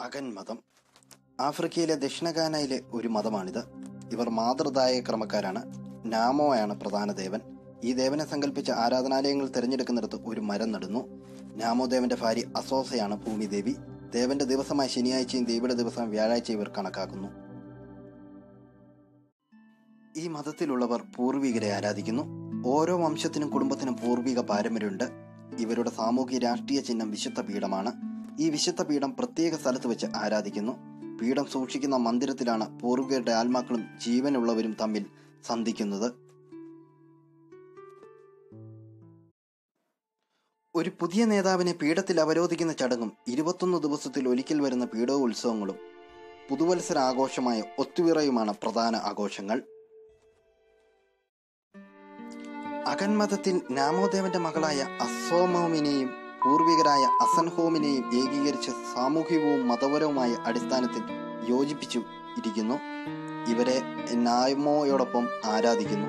അകൻ മതം. ആഫ്രിക്കയിലെ ദക്ഷിണഗാനയിലെ ഒരു മതമാണിത്. ഇവർ മാതൃദായ ക്രമക്കാരാണ്. നാമോയാണ് പ്രധാന ദേവൻ. ഈ ദേവനെ സങ്കല്പിച്ച ആരാധനാലയങ്ങൾ തിരഞ്ഞെടുക്കുന്നിടത്ത് ഒരു മരം നടുന്നു. നാമോ ദേവന്റെ ഭാര്യ അസോസയാണ് ഭൂമിദേവി. ദേവന്റെ ദിവസമായ ശനിയാഴ്ചയും ദേവിയുടെ ദിവസം വ്യാഴാഴ്ചയും ഇവർ കണക്കാക്കുന്നു. ഈ മതത്തിലുള്ളവർ പൂർവികരെ ആരാധിക്കുന്നു. ഓരോ വംശത്തിനും കുടുംബത്തിനും പൂർവിക പാരമ്പര്യമുണ്ട്. ഇവരുടെ സാമൂഹ്യ രാഷ്ട്രീയ ചിഹ്നം വിശുദ്ധ പീഠമാണ്. ഈ വിശുദ്ധ പീഠം പ്രത്യേക സ്ഥലത്ത് വെച്ച് ആരാധിക്കുന്നു. പീഠം സൂക്ഷിക്കുന്ന മന്ദിരത്തിലാണ് പൂർവികരുടെ ആത്മാക്കളും ജീവനുള്ളവരും തമ്മിൽ സന്ധിക്കുന്നത്. ഒരു പുതിയ നേതാവിനെ പീഠത്തിൽ അവരോധിക്കുന്ന ചടങ്ങും ഇരുപത്തൊന്ന് ദിവസത്തിൽ ഒരിക്കൽ വരുന്ന പീഠോത്സവങ്ങളും പുതുവത്സര ആഘോഷമായ ഒത്തുവിറയുമാണ് പ്രധാന ആഘോഷങ്ങൾ. അകന്മതത്തിൽ നാമോദേവന്റെ മകളായ അസോമോമിനെയും പൂർവികരായ അസൻഹോമിനെയും ഏകീകരിച്ച് സാമൂഹികവും മതപരവുമായ അടിസ്ഥാനത്തിൽ യോജിപ്പിച്ചു ഇരിക്കുന്നു. ഇവരെ നായ്മോയോടൊപ്പം ആരാധിക്കുന്നു.